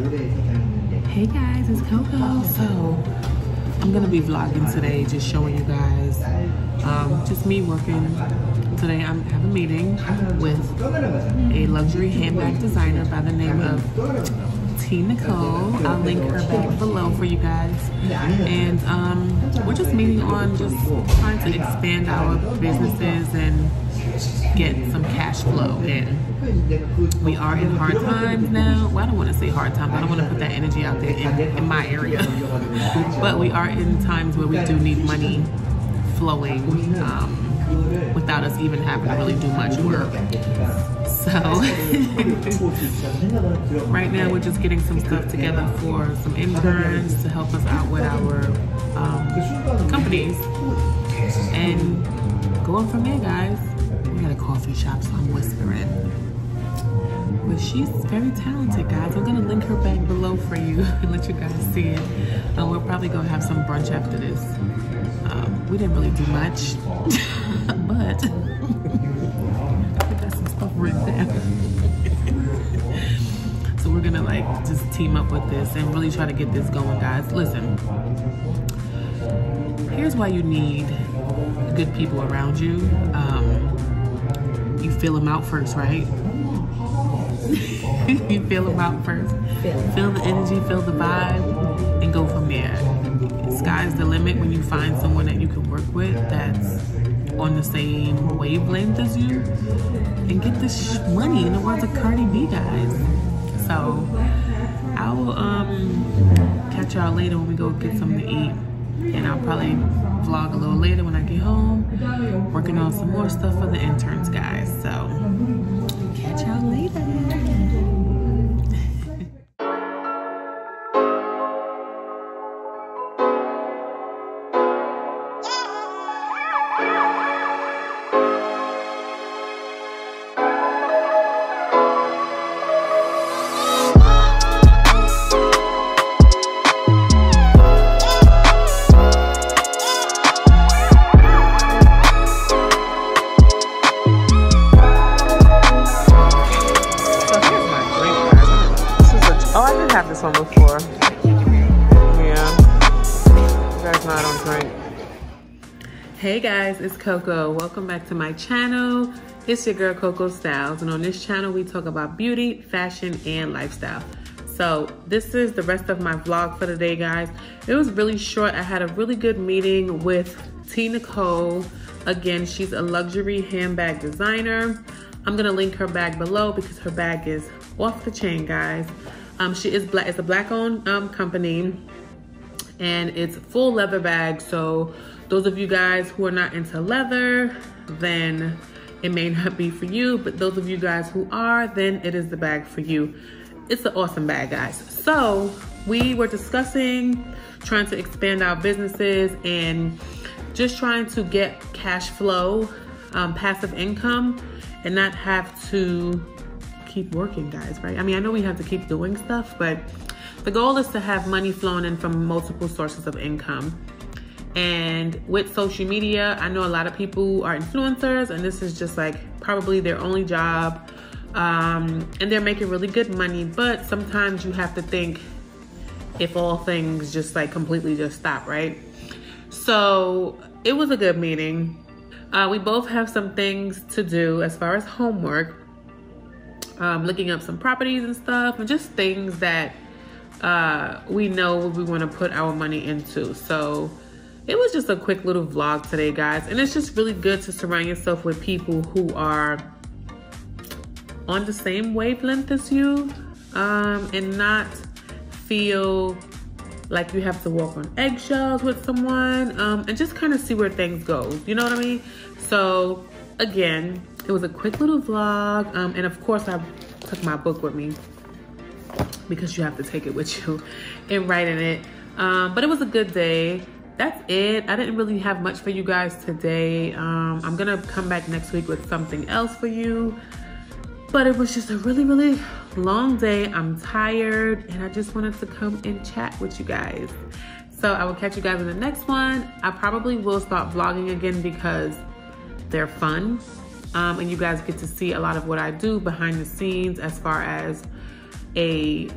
Hey guys, it's Coco. So I'm gonna be vlogging today, just showing you guys, um, just me working. Today I'm have a meeting with a luxury handbag designer by the name of T Nicole. I'll link her back below for you guys. And um, we're just meeting on just trying to expand our businesses and get some cash flow in. We are in hard times now. Well, I don't want to say hard times. I don't want to put that energy out there in, in my area. but we are in times where we do need money flowing um, without us even having to really do much work. So right now we're just getting some stuff together for some interns to help us out with our um, companies and going from there, guys. We got a coffee shop, so I'm whispering. But she's very talented, guys. I'm gonna link her back below for you and let you guys see it. Um, we're probably gonna have some brunch after this. We didn't really do much, but we got some stuff written down. so we're gonna like just team up with this and really try to get this going, guys. Listen, here's why you need good people around you. Um, you fill them out first, right? you feel them out first. Feel the energy, feel the vibe, and go from there. Sky's the limit when you find someone that you can work with that's on the same wavelength as you and get this money in the words of Cardi B guys. So I will um catch y'all later when we go get something to eat. And I'll probably vlog a little later when I get home. Working on some more stuff for the interns guys. So catch y'all later. I have this one before. Yeah. You guys know I don't drink. Hey guys, it's Coco. Welcome back to my channel. It's your girl Coco Styles, and on this channel we talk about beauty, fashion, and lifestyle. So this is the rest of my vlog for today, guys. It was really short. I had a really good meeting with T Nicole. Again, she's a luxury handbag designer. I'm gonna link her bag below because her bag is off the chain, guys. Um, she is black. It's a black-owned um, company, and it's full leather bag. So those of you guys who are not into leather, then it may not be for you. But those of you guys who are, then it is the bag for you. It's an awesome bag, guys. So we were discussing trying to expand our businesses and just trying to get cash flow, um, passive income, and not have to keep working, guys, right? I mean, I know we have to keep doing stuff, but the goal is to have money flowing in from multiple sources of income. And with social media, I know a lot of people are influencers, and this is just like probably their only job. Um, and they're making really good money, but sometimes you have to think if all things just like completely just stop, right? So it was a good meeting. Uh, we both have some things to do as far as homework, um, looking up some properties and stuff, and just things that uh, we know we want to put our money into. So it was just a quick little vlog today, guys. And it's just really good to surround yourself with people who are on the same wavelength as you um, and not feel like you have to walk on eggshells with someone um, and just kind of see where things go. You know what I mean? So again, it was a quick little vlog. Um, and of course I took my book with me because you have to take it with you and write in it. Um, but it was a good day. That's it. I didn't really have much for you guys today. Um, I'm gonna come back next week with something else for you. But it was just a really, really long day. I'm tired and I just wanted to come and chat with you guys. So I will catch you guys in the next one. I probably will start vlogging again because they're fun. Um, and you guys get to see a lot of what I do behind the scenes as far as a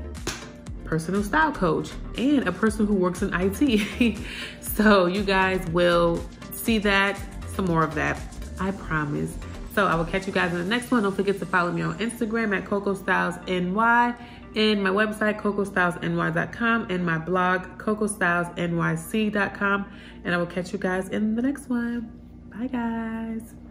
personal style coach and a person who works in IT. so you guys will see that, some more of that, I promise. So I will catch you guys in the next one. Don't forget to follow me on Instagram at Coco Styles NY and my website cocostylesny.com and my blog cocostylesnyc.com. And I will catch you guys in the next one. Bye guys.